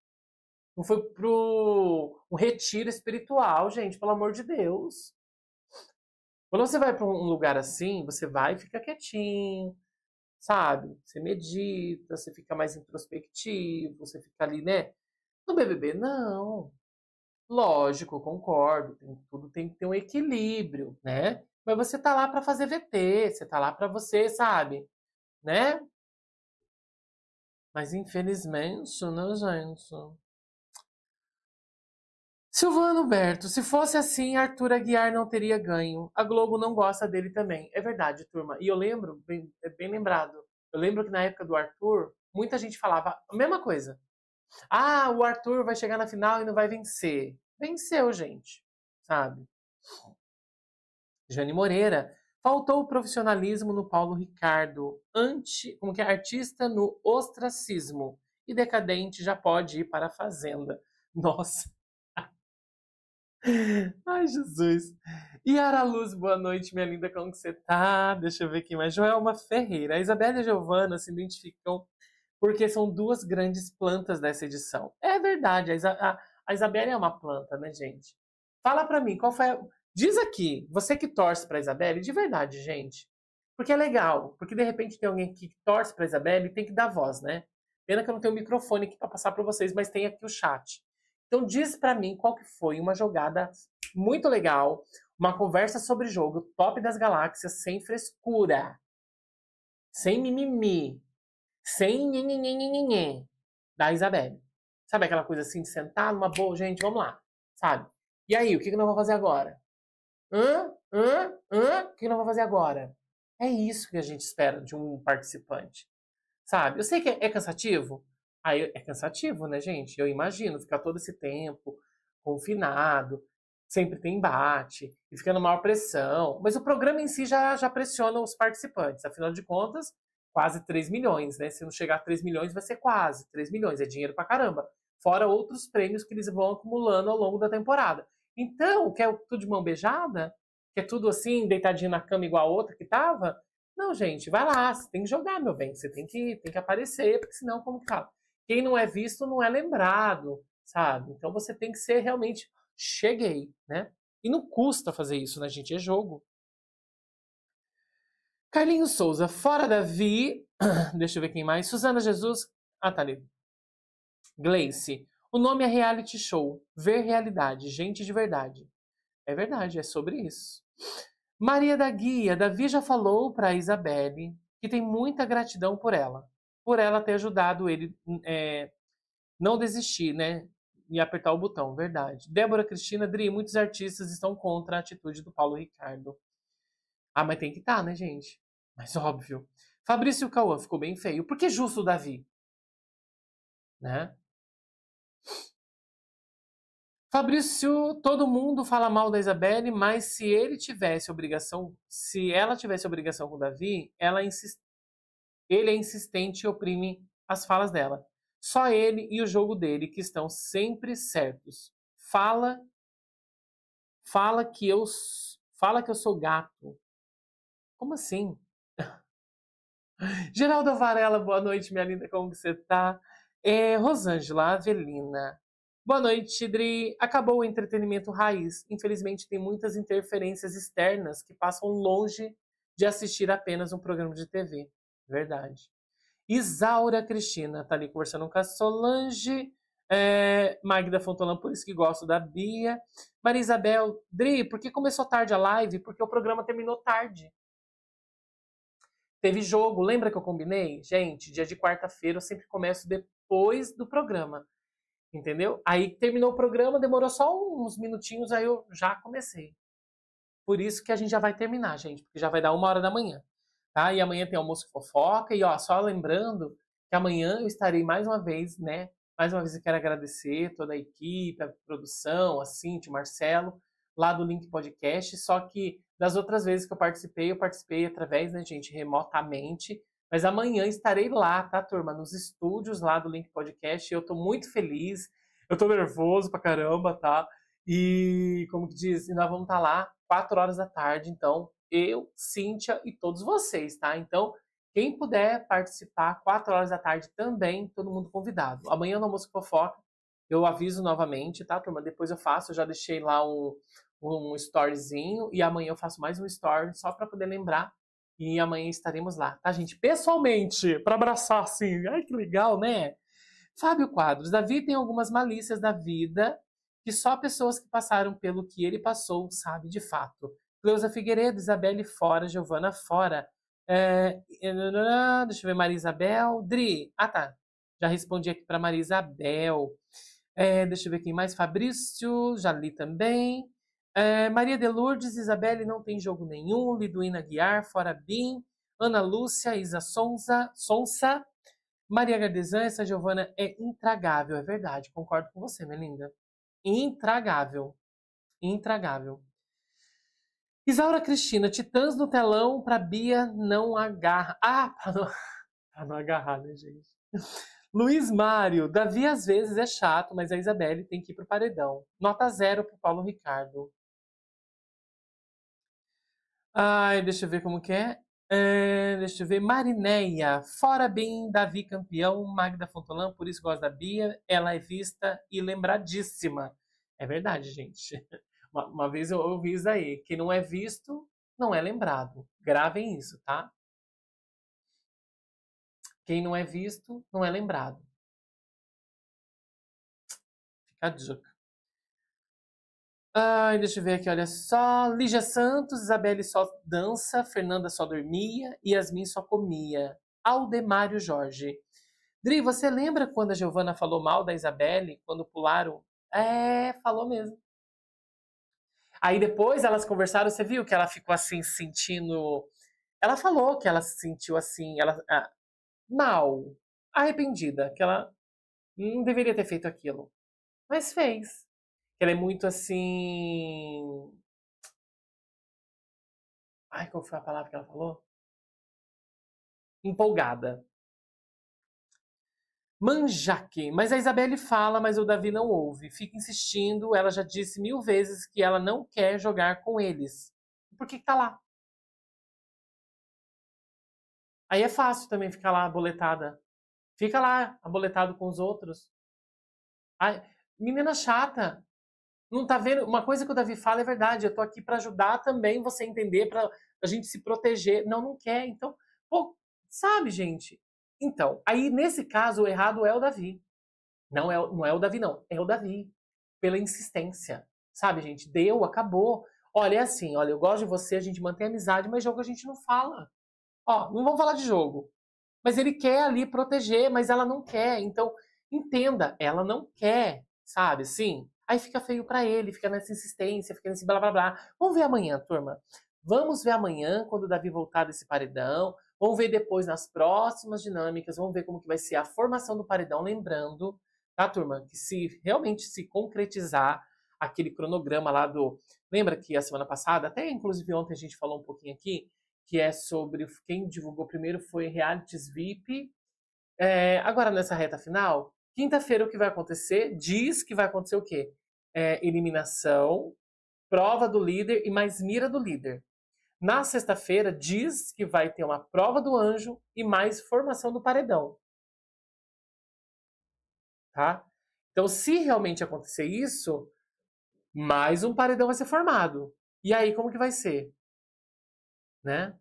Não foi pro um retiro espiritual, gente, pelo amor de Deus. Quando você vai para um lugar assim, você vai e fica quietinho, sabe? Você medita, você fica mais introspectivo, você fica ali, né? No BBB, não. Lógico, concordo, tem, tudo tem que ter um equilíbrio, né? Mas você tá lá para fazer VT, você tá lá para você, sabe? Né? Mas infelizmente, né, gente? Silvano Berto, se fosse assim, Arthur Aguiar não teria ganho. A Globo não gosta dele também. É verdade, turma. E eu lembro, bem, é bem lembrado, eu lembro que na época do Arthur, muita gente falava a mesma coisa. Ah, o Arthur vai chegar na final e não vai vencer. Venceu, gente, sabe? Jane Moreira, faltou o profissionalismo no Paulo Ricardo, anti, como que é, artista no ostracismo e decadente já pode ir para a fazenda. [LAUGHS] Nossa. Ai, Jesus. Yara Luz, boa noite, minha linda, como que você tá? Deixa eu ver aqui mais. Joelma Ferreira. A Isabela e a Giovana se identificam porque são duas grandes plantas dessa edição. É verdade, a, Isa a, a Isabela é uma planta, né, gente? Fala pra mim, qual foi a... Diz aqui, você que torce pra Isabelle, de verdade, gente. Porque é legal, porque de repente tem alguém que torce pra Isabelle e tem que dar voz, né? Pena que eu não tenho microfone aqui para passar para vocês, mas tem aqui o chat. Então diz para mim qual que foi uma jogada muito legal, uma conversa sobre jogo, top das galáxias, sem frescura, sem mimimi, sem nhenhenhenhenhenhen, da Isabelle. Sabe aquela coisa assim de sentar numa boa, gente, vamos lá, sabe? E aí, o que, que nós vamos fazer agora? Hã? Hã? Hã? O que, que nós vamos fazer agora? É isso que a gente espera de um participante, sabe? Eu sei que é, é cansativo, Aí é cansativo, né, gente? Eu imagino ficar todo esse tempo confinado, sempre tem embate, e fica numa maior pressão. Mas o programa em si já, já pressiona os participantes. Afinal de contas, quase 3 milhões, né? Se não chegar a 3 milhões, vai ser quase 3 milhões. É dinheiro pra caramba. Fora outros prêmios que eles vão acumulando ao longo da temporada. Então, quer tudo de mão beijada? Quer tudo assim, deitadinho na cama igual a outra que tava? Não, gente, vai lá, você tem que jogar, meu bem. Você tem que, tem que aparecer, porque senão, como que fala? quem não é visto não é lembrado, sabe? Então você tem que ser realmente cheguei, né? E não custa fazer isso, né, gente? É jogo. Carlinhos Souza, fora Davi. [CLEARS THROAT] Deixa eu ver quem mais. Suzana Jesus. Ah, tá ali. Gleice. O nome é reality show. Ver realidade. Gente de verdade. É verdade, é sobre isso. Maria da Guia. Davi já falou para Isabelle que tem muita gratidão por ela por ela ter ajudado ele é, não desistir, né? E apertar o botão, verdade. Débora Cristina, Dri, muitos artistas estão contra a atitude do Paulo Ricardo. Ah, mas tem que estar, tá, né, gente? Mas óbvio. Fabrício Cauã ficou bem feio. Por que justo Davi? Né? Fabrício, todo mundo fala mal da Isabelle, mas se ele tivesse obrigação, se ela tivesse obrigação com o Davi, ela insist, ele é insistente e oprime as falas dela. Só ele e o jogo dele que estão sempre certos. Fala fala que eu fala que eu sou gato. Como assim? Geraldo Varela, boa noite, minha linda, como você tá? É, Rosângela Avelina. Boa noite, Dri. Acabou o entretenimento raiz. Infelizmente, tem muitas interferências externas que passam longe de assistir apenas um programa de TV. Verdade. Isaura Cristina tá ali conversando com a Solange. É, Magda Fontolan, por isso que gosto da Bia. Maria Isabel, Dri, por que começou tarde a live? Porque o programa terminou tarde. Teve jogo, lembra que eu combinei? Gente, dia de quarta-feira eu sempre começo depois do programa. Entendeu? Aí terminou o programa, demorou só uns minutinhos, aí eu já comecei. Por isso que a gente já vai terminar, gente, porque já vai dar uma hora da manhã. Tá? E amanhã tem almoço fofoca. E ó, só lembrando que amanhã eu estarei mais uma vez, né? Mais uma vez eu quero agradecer toda a equipe, a produção, a Cintia, o Marcelo, lá do Link Podcast. Só que das outras vezes que eu participei, eu participei através, né, gente, remotamente. Mas amanhã estarei lá, tá, turma? Nos estúdios lá do Link Podcast. Eu tô muito feliz. Eu tô nervoso pra caramba, tá? E, como que diz, nós vamos estar tá lá 4 horas da tarde. Então, eu, Cíntia e todos vocês, tá? Então, quem puder participar, 4 horas da tarde também, todo mundo convidado. Amanhã no almoço fofoca, eu aviso novamente, tá, turma? Depois eu faço, eu já deixei lá um, um storyzinho e amanhã eu faço mais um story só para poder lembrar. E amanhã estaremos lá, tá, gente? Pessoalmente, para abraçar assim. Ai, que legal, né? Fábio Quadros, Davi tem algumas malícias da vida que só pessoas que passaram pelo que ele passou sabem de fato. Cleusa Figueiredo, Isabelle fora, Giovana fora. É, deixa eu ver, Maria Isabel. Dri. Ah, tá. Já respondi aqui para Maria Isabel. É, deixa eu ver quem mais. Fabrício, já li também. É, Maria de Lourdes, Isabelle não tem jogo nenhum. Liduína Guiar, fora Bim. Ana Lúcia, Isa Sonza, Sonsa. Maria Gardezan, essa Giovana é intragável. É verdade, concordo com você, minha linda. Intragável. Intragável. Isaura Cristina, Titãs no telão para Bia não agarra. Ah, [LAUGHS] para não, pra não agarrar, né, gente? Luiz Mário, Davi às vezes é chato, mas a Isabelle tem que ir pro paredão. Nota zero pro Paulo Ricardo. Ai, deixa eu ver como que é. é deixa eu ver. Marineia, fora bem, Davi campeão, Magda Fontolan, por isso gosta da Bia. Ela é vista e lembradíssima. É verdade, gente. [LAUGHS] Uma, uma vez eu ouvi isso aí, que não é visto, não é lembrado. Gravem isso, tá? Quem não é visto, não é lembrado. Fica a dica. Ai, deixa eu ver aqui, olha só. Lígia Santos, Isabelle só dança, Fernanda só dormia, Yasmin só comia. Aldemário Jorge. Dri, você lembra quando a Giovana falou mal da Isabelle, quando pularam? É, falou mesmo. Aí depois elas conversaram, você viu que ela ficou assim sentindo. Ela falou que ela se sentiu assim, ela ah, mal, arrependida, que ela não deveria ter feito aquilo, mas fez. Ela é muito assim. Ai, qual foi a palavra que ela falou? Empolgada. Manjaque. Mas a Isabelle fala, mas o Davi não ouve. Fica insistindo. Ela já disse mil vezes que ela não quer jogar com eles. Por que, que tá lá? Aí é fácil também ficar lá boletada. Fica lá, aboletado com os outros. Ai, menina chata. Não tá vendo? Uma coisa que o Davi fala é verdade. Eu tô aqui para ajudar também você entender, para a gente se proteger. Não, não quer. Então, pô, sabe, gente? Então, aí nesse caso, o errado é o Davi. Não é, não é o Davi, não. É o Davi. Pela insistência. Sabe, gente? Deu, acabou. Olha, é assim, olha, eu gosto de você, a gente mantém amizade, mas jogo a gente não fala. Ó, não vamos falar de jogo. Mas ele quer ali proteger, mas ela não quer. Então, entenda, ela não quer, sabe? Sim. Aí fica feio para ele, fica nessa insistência, fica nesse blá blá blá. Vamos ver amanhã, turma. Vamos ver amanhã, quando o Davi voltar desse paredão. Vamos ver depois nas próximas dinâmicas, vamos ver como que vai ser a formação do paredão, lembrando, tá, turma, que se realmente se concretizar aquele cronograma lá do, lembra que a semana passada, até inclusive ontem a gente falou um pouquinho aqui, que é sobre quem divulgou primeiro foi Realities VIP. É, agora nessa reta final, quinta-feira o que vai acontecer? Diz que vai acontecer o quê? É, eliminação, prova do líder e mais mira do líder. Na sexta-feira, diz que vai ter uma prova do anjo e mais formação do paredão. Tá? Então, se realmente acontecer isso, mais um paredão vai ser formado. E aí, como que vai ser? Né?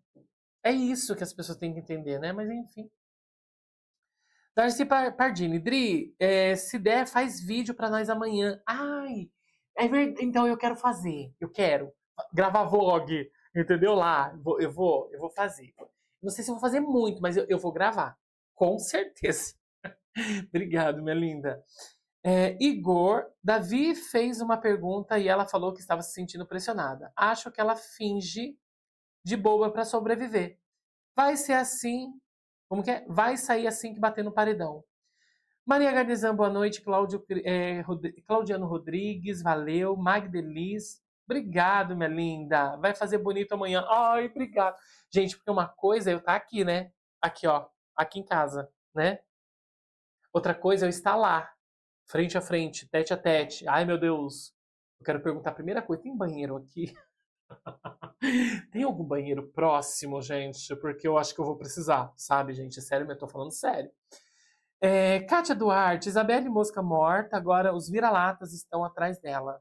É isso que as pessoas têm que entender, né? Mas enfim. Darcy Pardini, Dri, é, se der, faz vídeo para nós amanhã. Ai, é. Então eu quero fazer. Eu quero gravar vlog, entendeu? Lá, eu vou, eu vou fazer. Não sei se vou fazer muito, mas eu, eu vou gravar, com certeza. [LAUGHS] Obrigado, minha linda. É, Igor, Davi fez uma pergunta e ela falou que estava se sentindo pressionada. Acho que ela finge de boba para sobreviver. Vai ser assim, como que é? Vai sair assim que bater no paredão. Maria Garnizan, boa noite. Cláudio, é, Rod... Claudiano Rodrigues, valeu. Magdelis, obrigado, minha linda. Vai fazer bonito amanhã. Ai, obrigado. Gente, porque uma coisa é eu estar tá aqui, né? Aqui, ó. Aqui em casa, né? Outra coisa é eu estar lá, frente a frente, tete a tete. Ai, meu Deus. Eu quero perguntar a primeira coisa: tem banheiro aqui? [LAUGHS] [LAUGHS] tem algum banheiro próximo, gente? Porque eu acho que eu vou precisar, sabe, gente? É sério, eu tô falando sério. É, Kátia Duarte, Isabelle Mosca morta, agora os vira-latas estão atrás dela.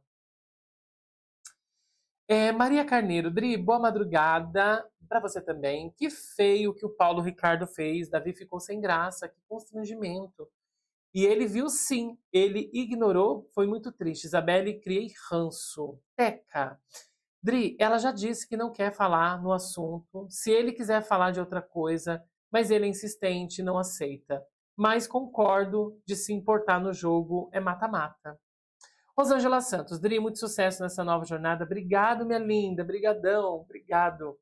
É, Maria Carneiro, Dri, boa madrugada para você também. Que feio que o Paulo Ricardo fez. Davi ficou sem graça, que constrangimento. E ele viu sim, ele ignorou, foi muito triste. Isabelle, criei ranço. Teca. Dri, ela já disse que não quer falar no assunto. Se ele quiser falar de outra coisa, mas ele é insistente, não aceita. Mas concordo de se importar no jogo é mata-mata. Rosângela Santos, Dri, muito sucesso nessa nova jornada. Obrigado, minha linda. Brigadão, obrigado.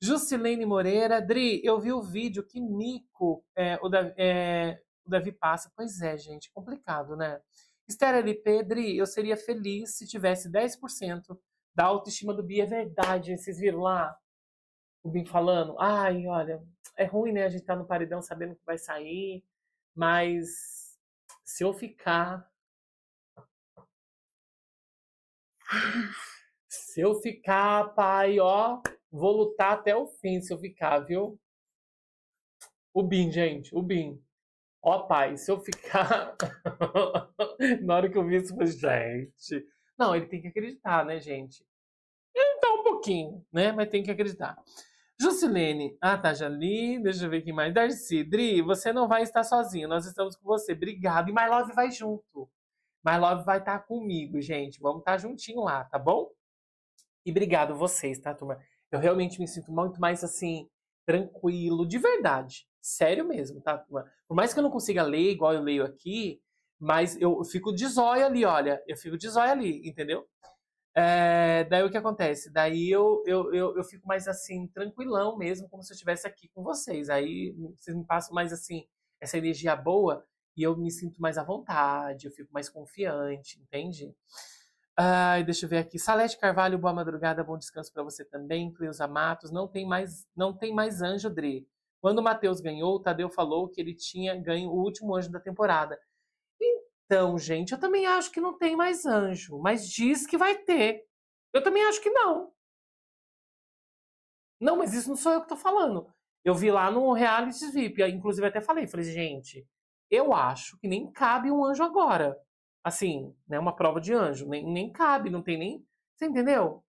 Jusilene Moreira, Dri, eu vi o vídeo que mico é, o, Davi, é, o Davi passa. Pois é, gente, complicado, né? Esther LP, Dri, eu seria feliz se tivesse 10% da autoestima do Bi. É verdade, vocês viram lá o Bi falando? Ai, olha, é ruim, né? A gente tá no paredão sabendo que vai sair, mas se eu ficar [LAUGHS] Se eu ficar, pai, ó, vou lutar até o fim se eu ficar, viu? O Bin, gente, o Bin. Ó, pai, se eu ficar. [LAUGHS] Na hora que eu vi isso, eu falei, gente. Não, ele tem que acreditar, né, gente? Tá um pouquinho, né? Mas tem que acreditar. Jusilene, ah, tá, já li, deixa eu ver aqui mais. Darcy, Dri, você não vai estar sozinho, nós estamos com você. Obrigado. E My Love vai junto. My Love vai estar tá comigo, gente. Vamos estar tá juntinho lá, tá bom? E obrigado vocês, tá, turma? Eu realmente me sinto muito mais assim, tranquilo, de verdade. Sério mesmo, tá, turma? Por mais que eu não consiga ler igual eu leio aqui, mas eu fico de zóio ali, olha. Eu fico de zóio ali, entendeu? É, daí o que acontece? Daí eu, eu, eu, eu, fico mais assim, tranquilão mesmo, como se eu estivesse aqui com vocês. Aí vocês me passam mais assim, essa energia boa e eu me sinto mais à vontade, eu fico mais confiante, entende? Ai, deixa eu ver aqui. Salete Carvalho, boa madrugada, bom descanso para você também. Cleusa Matos, não tem mais, não tem mais anjo, Dre. Quando o Matheus ganhou, o Tadeu falou que ele tinha ganho o último anjo da temporada. Então, gente, eu também acho que não tem mais anjo, mas diz que vai ter. Eu também acho que não. Não, mas isso não sou eu que tô falando. Eu vi lá no Reality VIP, inclusive até falei, falei, gente, eu acho que nem cabe um anjo agora. Assim, né? Uma prova de anjo. Nem, nem cabe, não tem nem. Você entendeu?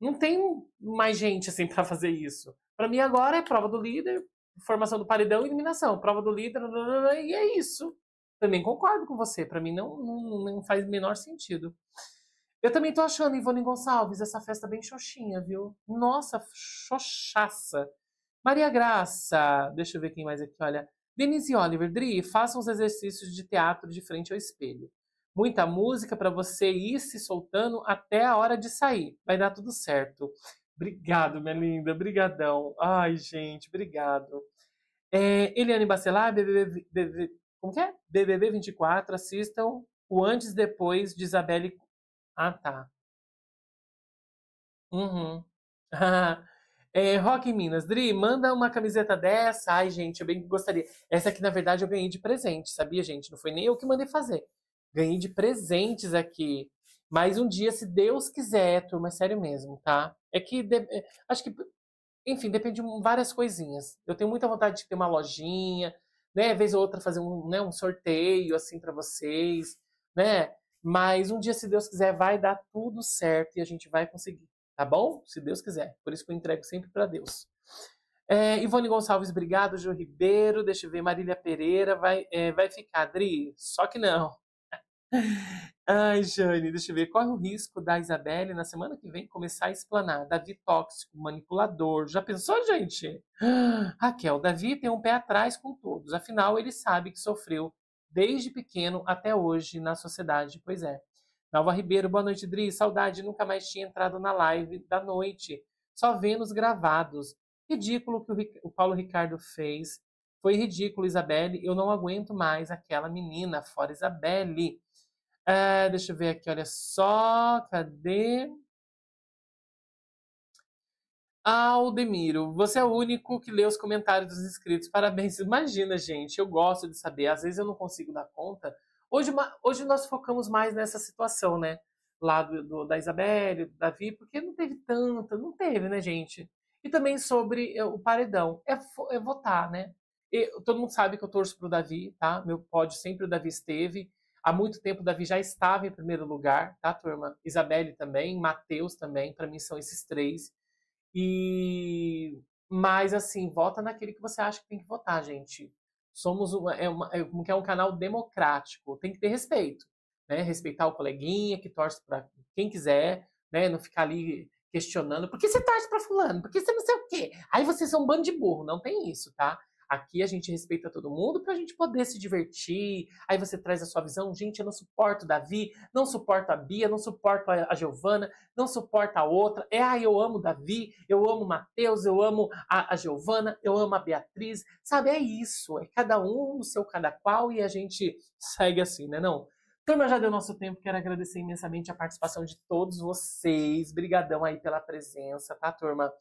Não tem mais gente assim [LAUGHS] para fazer isso. Para mim agora é prova do líder, formação do paredão e eliminação. Prova do líder, e é isso. Também concordo com você. Para mim não, não, não faz menor sentido. Eu também tô achando, Ivone Gonçalves, essa festa bem xoxinha, viu? Nossa, xoxaça. Maria Graça, deixa eu ver quem mais aqui, olha. Denise Oliver, Dri, faça uns exercícios de teatro de frente ao espelho. Muita música para você ir se soltando até a hora de sair. Vai dar tudo certo. Obrigado, minha linda. Brigadão. Ai, gente, obrigado. É, Eliane Bacelar, BBB, como que é? BBB 24, assistam o antes e depois de Isabelle... Ah, tá. Uhum. É, [LAUGHS] Rock Minas, Dri, manda uma camiseta dessa. Ai, gente, eu bem gostaria. Essa aqui, na verdade, eu ganhei de presente, sabia, gente? Não foi nem eu que mandei fazer. Ganhei de presentes aqui. Mas um dia, se Deus quiser, turma, é sério mesmo, tá? É que, de... É, acho que, enfim, depende de várias coisinhas. Eu tenho muita vontade de ter uma lojinha, né? Vez ou outra fazer um, né, um sorteio, assim, para vocês, né? Mas um dia, se Deus quiser, vai dar tudo certo e a gente vai conseguir. Tá bom? Se Deus quiser. Por isso que eu entrego sempre para Deus. É, Ivone Gonçalves, obrigado. Gil Ribeiro, deixa eu ver. Marília Pereira, vai, é, vai ficar. Adri, só que não. Ai, Jane, deixa eu ver. Corre o risco da Isabelle na semana que vem começar a explanar. Davi tóxico, manipulador. Já pensou, gente? Raquel, Davi tem um pé atrás com todos. Afinal, ele sabe que sofreu desde pequeno até hoje na sociedade. Pois é. Nalva Ribeiro, boa noite, Dri. Saudade, nunca mais tinha entrado na live da noite. Só vendo os gravados. Ridículo que o Paulo Ricardo fez. Foi ridículo, Isabelle. Eu não aguento mais aquela menina, fora Isabelle. É, deixa eu ver aqui, olha só. Cadê? Aldemiro, você é o único que lê os comentários dos inscritos. Parabéns. Imagina, gente, eu gosto de saber. Às vezes eu não consigo dar conta. Hoje, hoje nós focamos mais nessa situação, né? Lá do, do, da Isabelle, do Davi, porque não teve tanta, não teve, né, gente? E também sobre eh, o paredão. É, é votar, né? E, todo mundo sabe que eu torço pro Davi, tá? Meu pódio sempre o Davi esteve. Há muito tempo Davi já estava em primeiro lugar, tá, turma? Isabelle também, Matheus também, para mim são esses três. E mas assim, vota naquele que você acha que tem que votar, gente. Somos uma, é, uma, é, é um canal democrático, tem que ter respeito, né? Respeitar o coleguinha que torce para quem quiser, né? Não ficar ali questionando, por que você torce para fulano? Por que você não sei o quê? Aí vocês são um bando de burro, não tem isso, tá? Aqui a gente respeita todo mundo para a gente poder se divertir. Aí você traz a sua visão. Gente, eu não suporto o Davi, não suporto a Bia, não suporto a, Giovana, não suporto a outra. É, ah, eu amo o Davi, eu amo o Matheus, eu amo a, a Giovana, eu amo a Beatriz. Sabe, é isso. É cada um no seu cada qual e a gente segue assim, né não? Turma, já deu nosso tempo. Quero agradecer imensamente a participação de todos vocês. Brigadão aí pela presença, tá, turma?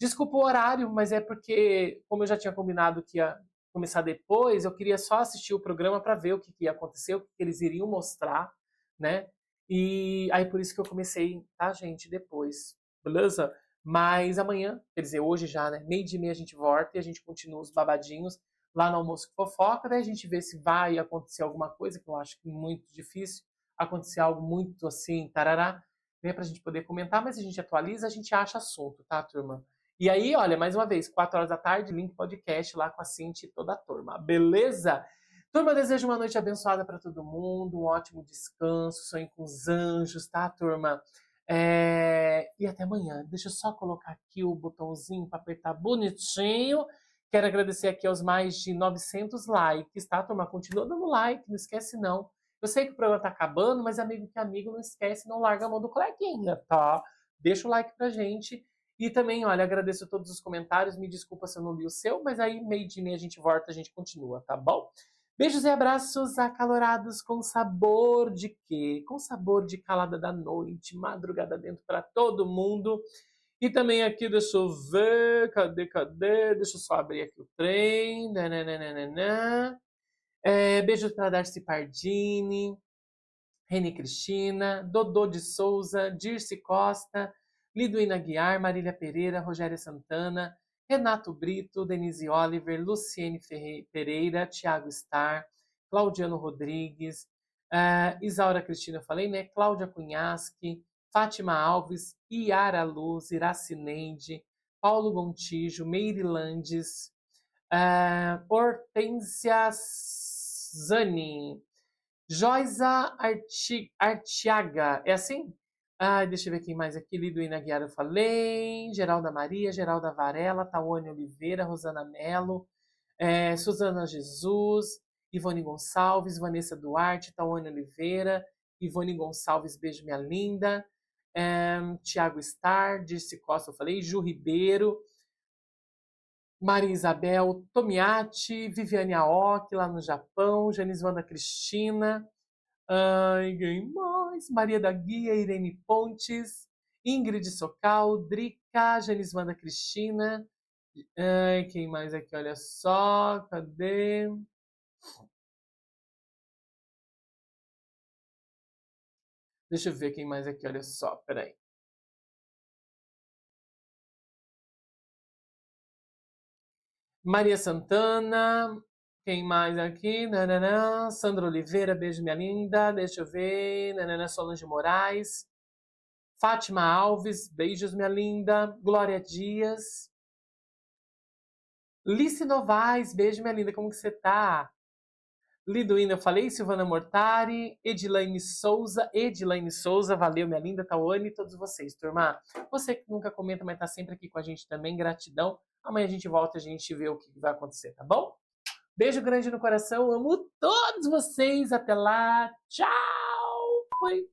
Desculpa o horário, mas é porque, como eu já tinha combinado que ia começar depois, eu queria só assistir o programa para ver o que, que, ia acontecer, o que, que eles iriam mostrar, né? E aí por isso que eu comecei, tá, gente, depois, beleza? Mas amanhã, quer dizer, hoje já, né? Meio de meia a gente volta e a gente continua os babadinhos lá no Almoço Fofoca, daí a gente vê se vai acontecer alguma coisa, que eu acho que é muito difícil acontecer algo muito assim, tarará, né, pra gente poder comentar, mas a gente atualiza, a gente acha assunto, tá, turma? E aí, olha, mais uma vez, 4 horas da tarde, link podcast lá com a Cinti e toda a turma. Beleza? Turma, desejo uma noite abençoada para todo mundo, um ótimo descanso, sonhe com os anjos, tá, turma? É... E até amanhã. Deixa eu só colocar aqui o botãozinho para apertar bonitinho. Quero agradecer aqui aos mais de 900 likes, tá, turma? Continua dando like, não esquece não. Eu sei que o programa tá acabando, mas amigo que amigo, não esquece, não larga a mão do coleguinha, tá? Deixa o like pra gente e também, olha, agradeço todos os comentários. Me desculpa se eu não li o seu, mas aí, meio de meia, a gente volta, a gente continua, tá bom? Beijos e abraços acalorados com sabor de quê? Com sabor de calada da noite, madrugada dentro para todo mundo. E também aqui, deixa eu ver, cadê, cadê? Deixa eu só abrir aqui o trem. É, beijos para Darcy Pardini, Reni Cristina, Dodô de Souza, Dirce Costa, Liduína Guiar, Marília Pereira, Rogéria Santana, Renato Brito, Denise Oliver, Luciene Pereira, Tiago Star, Claudiano Rodrigues, uh, Isaura Cristina, eu falei, né? Cláudia Cunhasque, Fátima Alves, Iara Luz, Iracineide, Paulo Gontijo, Meire Landes, uh, Hortência Zani, Joisa Arti Artiaga, é assim? Ai, deixa eu ver quem mais aqui. Liduína Guiara eu falei. Geralda Maria, Geralda Varela, Tawane Oliveira, Rosana Melo, é, Suzana Jesus, Ivone Gonçalves, Vanessa Duarte, Tawane Oliveira, Ivone Gonçalves, beijo minha linda. É, Tiago Star, Dirce Costa, eu falei. Ju Ribeiro, Maria Isabel Tomiati, Viviane Aoki, lá no Japão, Janice Wanda Cristina, Quem mais? Maria da Guia, Irene Pontes, Ingrid Socal, Drica, Janismanda Cristina. Ai, quem mais aqui? Olha só, cadê? Deixa eu ver quem mais aqui, olha só, peraí. Maria Santana, quem mais aqui? Nananã. Sandra Oliveira, beijo minha linda. Deixa eu ver. Nananã. Solange Moraes. Fátima Alves, beijos minha linda. Glória Dias. Lice Novaes, beijo, minha linda, como que você tá? Liduína, eu falei, Silvana Mortari, Edilaine Souza, Edilaine Souza, valeu, minha linda, Tawane e todos vocês, turma. Você que nunca comenta, mas tá sempre aqui com a gente também, gratidão. Amanhã a gente volta e a gente vê o que vai acontecer, tá bom? Beijo grande no coração, amo todos vocês, até lá, tchau! Fui!